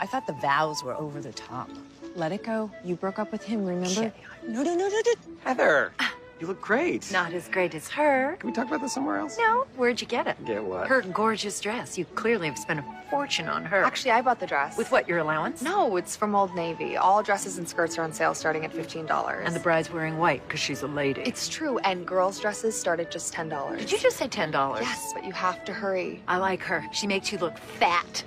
I thought the vows were over the top. Let it go. You broke up with him, remember? No, no, no, no, no. Heather, ah. you look great. Not as great as her. Can we talk about this somewhere else? No, where'd you get it? Get what? Her gorgeous dress. You clearly have spent a fortune on her. Actually, I bought the dress. With what, your allowance? No, it's from Old Navy. All dresses and skirts are on sale starting at $15. And the bride's wearing white because she's a lady. It's true, and girls' dresses start at just $10. Did you just say $10? Yes, but you have to hurry. I like her. She makes you look fat.